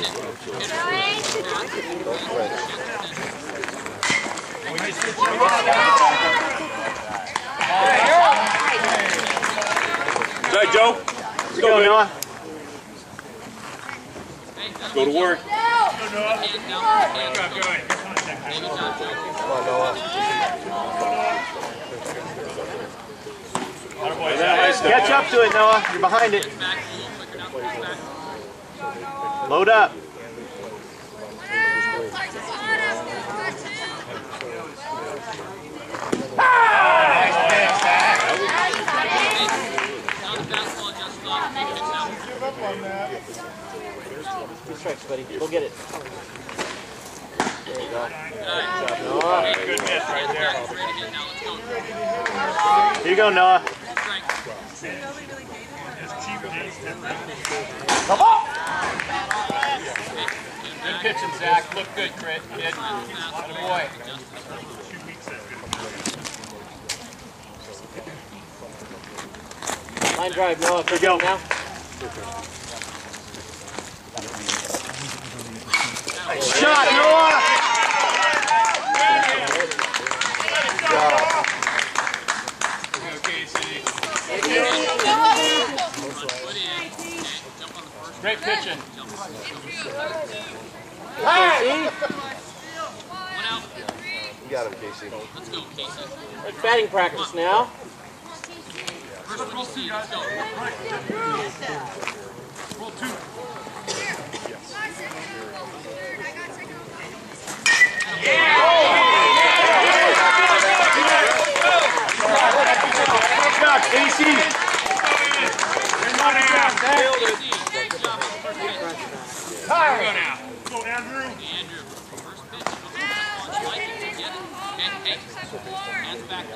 Is Joe? Let's go, Noah. Go to work. Catch up to it, Noah. You're behind it. Load up. Two strikes, buddy. Go get it. There you go. Good Noah. Good miss right there. Here you go, Noah. Good pitching, Zach. Look good, Crit. Kid. Good boy. Line drive, Noah. Here you go. Now. Nice shot, Noah. Good job. Great pitching. You got him, Casey. let's go batting practice now. Good job, Casey. Go, Andrew.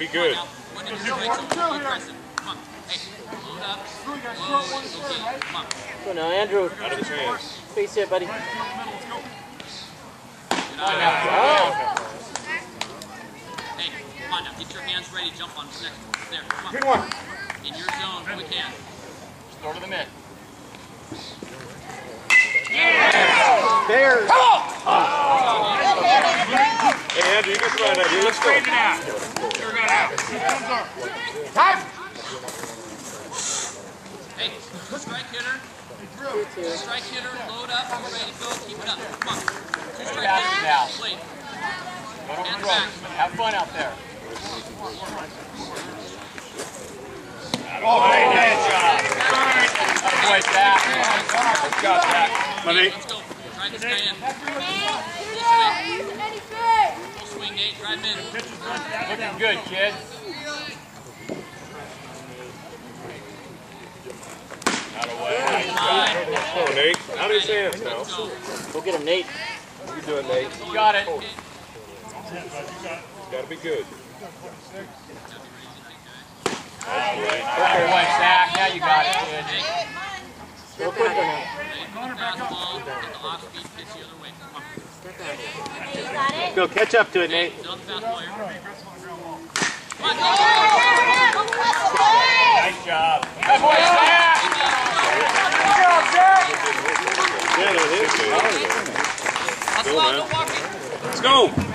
be good. Now, when it's straight, so be aggressive. Come on. Hey, load up. Whoa, okay. Come on. Go now, Andrew. Out of his hands. Face it, buddy. Good eye. Oh. Hey, come on now. Get your hands ready. Jump on this next one. There, come on. Good one. In your zone, quick hands. Throw to the mid. Bears. Hey, Andrew, you can slide that. Let's go. Straighten Time. Hey, strike hitter. Strike hitter, load up, we're ready to go, keep it up. Come on. Two strike Back now. plate. Go to Hands back. Have fun out there. Oh, hey, nice job. Good boy, Zach. Good job, Zach. My mate. Let's go. Drive this guy in. Full swing, Nate. Drive in. Looking good, kid. Out of way. Come on, Nate. Out of his hands now. Go. Go get him, Nate. What you doing, Nate? You got it. Gotta be good. Good boy, Zach. Now you got it, kid. Go quicker now. Fastball, get the off speed, pitch the other way. Come on. Go catch up to it, Nate. Still the fastball here. Come on, Nice job. Good boy, Zach. Good job, Zach. Yeah, that hit, baby. Hustle out, no walking. Let's go.